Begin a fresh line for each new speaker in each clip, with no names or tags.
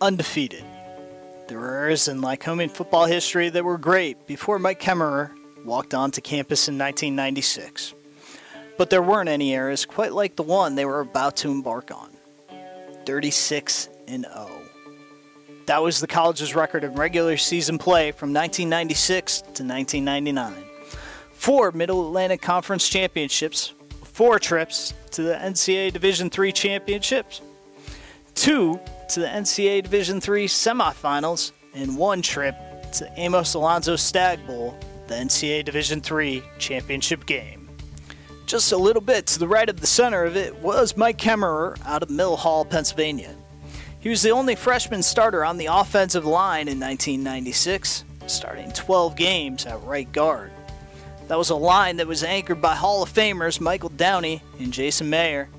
Undefeated. There were eras in Lycoming football history that were great before Mike Kemmerer walked onto campus in 1996. But there weren't any eras quite like the one they were about to embark on. 36 and 0. That was the college's record in regular season play from 1996 to 1999. Four Middle Atlantic Conference championships, four trips to the NCAA Division III championships, two to the NCAA Division III semifinals, and one trip to Amos Alonzo Stagg Bowl, the NCAA Division III championship game. Just a little bit to the right of the center of it was Mike Kemmerer out of Mill Hall, Pennsylvania. He was the only freshman starter on the offensive line in 1996, starting 12 games at right guard. That was a line that was anchored by Hall of Famers Michael Downey and Jason Mayer,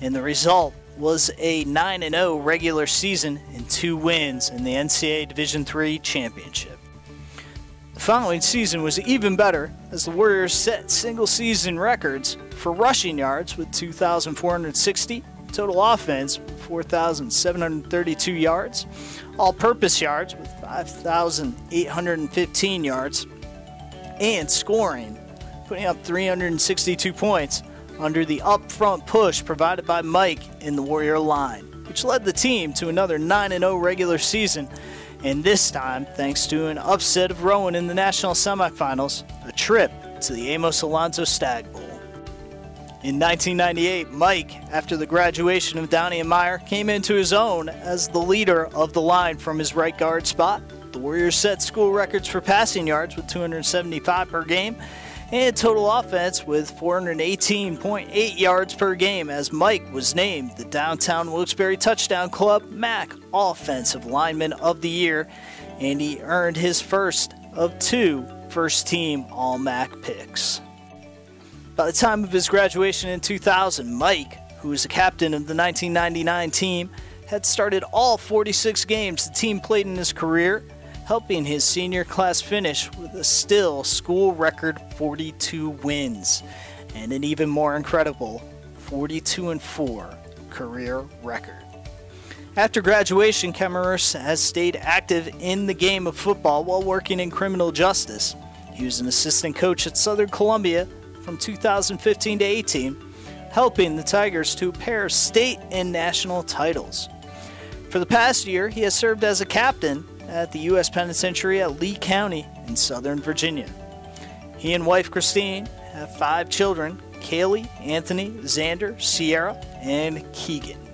and the result was a 9 0 regular season and two wins in the NCAA Division III championship. The following season was even better as the Warriors set single season records for rushing yards with 2,460, total offense 4,732 yards, all purpose yards with 5,815 yards, and scoring, putting up 362 points under the upfront push provided by Mike in the Warrior line, which led the team to another 9 0 regular season, and this time, thanks to an upset of Rowan in the national semifinals, a trip to the Amos Alonzo Stagg Bowl. In 1998, Mike, after the graduation of Downey and Meyer, came into his own as the leader of the line from his right guard spot. The Warriors set school records for passing yards with 275 per game and total offense with 418.8 yards per game as Mike was named the Downtown Wilkes-Barre Touchdown Club MAC Offensive Lineman of the Year, and he earned his first of two first team All MAC picks. By the time of his graduation in 2000, Mike, who was the captain of the 1999 team, had started all 46 games the team played in his career helping his senior class finish with a still school record 42 wins and an even more incredible 42 and 4 career record. After graduation, Kemmerer has stayed active in the game of football while working in criminal justice. He was an assistant coach at Southern Columbia from 2015 to 18, helping the Tigers to a pair of state and national titles. For the past year, he has served as a captain at the U.S. Penitentiary at Lee County in Southern Virginia. He and wife Christine have five children Kaylee, Anthony, Xander, Sierra, and Keegan.